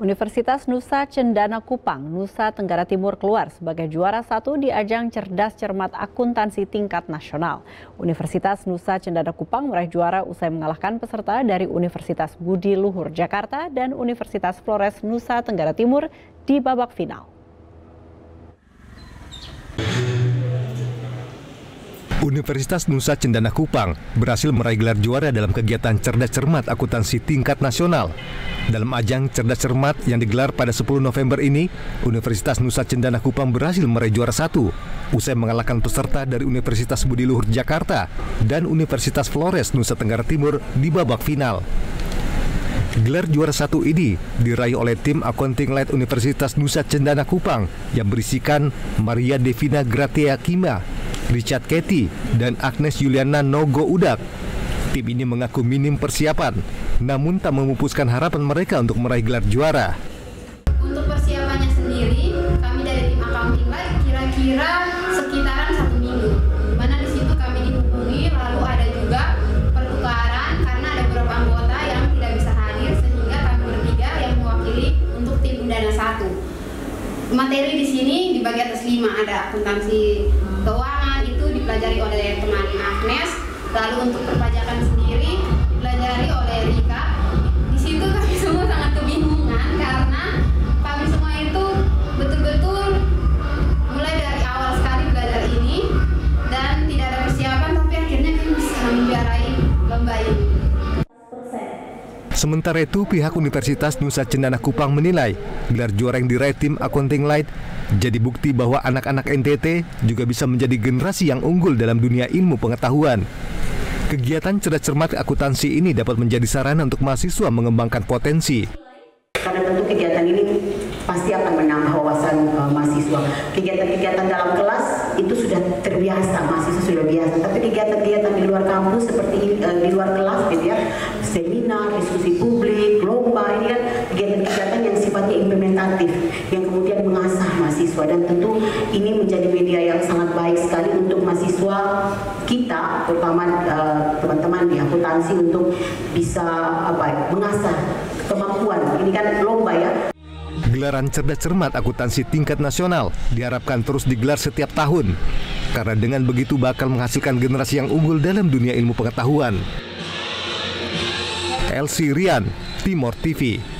Universitas Nusa Cendana Kupang, Nusa Tenggara Timur keluar sebagai juara satu di ajang cerdas cermat akuntansi tingkat nasional. Universitas Nusa Cendana Kupang meraih juara usai mengalahkan peserta dari Universitas Budi Luhur Jakarta dan Universitas Flores Nusa Tenggara Timur di babak final. Universitas Nusa Cendana Kupang berhasil meraih gelar juara dalam kegiatan cerdas cermat akuntansi tingkat nasional. Dalam ajang cerdas cermat yang digelar pada 10 November ini, Universitas Nusa Cendana Kupang berhasil meraih juara satu, usai mengalahkan peserta dari Universitas Budi Luhur Jakarta dan Universitas Flores Nusa Tenggara Timur di babak final. Gelar juara satu ini diraih oleh tim Accounting Light Universitas Nusa Cendana Kupang yang berisikan Maria Devina Gratia Kima, Richard Ketty, dan Agnes Yuliana Nogo Udak. Tim ini mengaku minim persiapan, namun tak memupuskan harapan mereka untuk meraih gelar juara. Untuk persiapannya sendiri, kami dari tim accounting light kira-kira sekitaran satu minggu. Mana di situ kami dihubungi, lalu ada juga pertukaran karena ada beberapa anggota yang tidak bisa hadir sehingga kami bertiga yang mewakili untuk tim Undana satu. Materi di sini dibagi atas lima ada akuntansi keuangan itu dipelajari oleh teman Agnes, lalu untuk perpajakan sendiri dipelajari oleh Rika. Di situ kami semua sangat kebingungan karena kami semua itu betul-betul mulai dari awal sekali belajar ini dan tidak ada persiapan tapi akhirnya kami bisa menjuarai lomba ini. Sementara itu, pihak Universitas Nusa Cendana Kupang menilai gelar juara yang diraih tim Accounting Light jadi bukti bahwa anak-anak NTT juga bisa menjadi generasi yang unggul dalam dunia ilmu pengetahuan. Kegiatan cerdas cermat akuntansi ini dapat menjadi sarana untuk mahasiswa mengembangkan potensi. Karena tentu kegiatan ini pasti akan menambah wawasan uh, mahasiswa. Kegiatan-kegiatan dalam kelas itu sudah terbiasa, mahasiswa sudah biasa. Tapi kegiatan-kegiatan di luar kampus seperti uh, di luar kelas, gitu ya, seminar, diskusi publik, lomba, ini kan kegiatan-kegiatan yang sifatnya implementatif, yang kemudian mengasah mahasiswa. Dan tentu ini menjadi media yang sangat baik sekali untuk mahasiswa kita, terutama uh, teman-teman di akuntansi untuk bisa apa, mengasah kemampuan. Ini kan lomba ya. Gelaran cerdas cermat akuntansi tingkat nasional diharapkan terus digelar setiap tahun. Karena dengan begitu bakal menghasilkan generasi yang unggul dalam dunia ilmu pengetahuan. Elsie Rian, Timor TV.